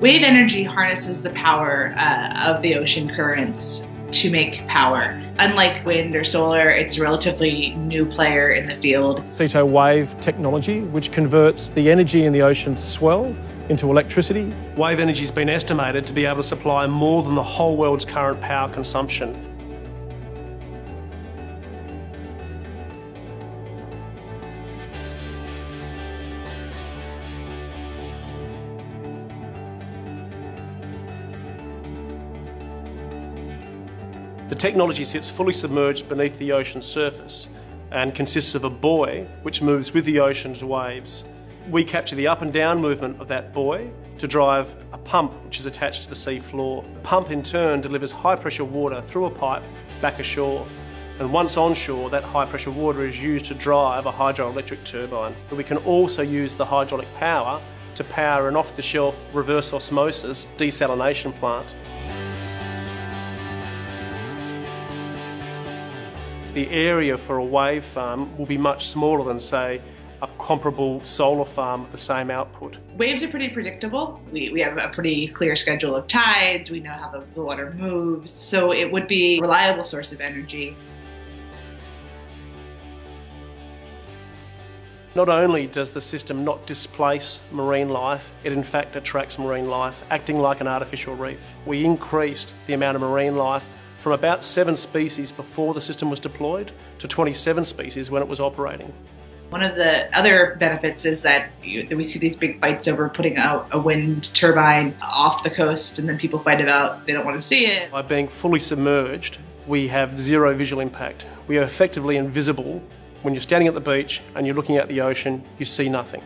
Wave energy harnesses the power uh, of the ocean currents to make power. Unlike wind or solar, it's a relatively new player in the field. Ceto Wave technology, which converts the energy in the ocean's swell into electricity. Wave energy has been estimated to be able to supply more than the whole world's current power consumption. The technology sits fully submerged beneath the ocean surface and consists of a buoy which moves with the ocean's waves. We capture the up and down movement of that buoy to drive a pump which is attached to the sea floor. The pump in turn delivers high pressure water through a pipe back ashore and once onshore that high pressure water is used to drive a hydroelectric turbine. But we can also use the hydraulic power to power an off the shelf reverse osmosis desalination plant. The area for a wave farm will be much smaller than, say, a comparable solar farm with the same output. Waves are pretty predictable. We, we have a pretty clear schedule of tides, we know how the, the water moves, so it would be a reliable source of energy. Not only does the system not displace marine life, it in fact attracts marine life, acting like an artificial reef. We increased the amount of marine life from about seven species before the system was deployed to 27 species when it was operating. One of the other benefits is that we see these big fights over putting out a wind turbine off the coast, and then people fight about they don't want to see it. By being fully submerged, we have zero visual impact. We are effectively invisible. When you're standing at the beach and you're looking at the ocean, you see nothing.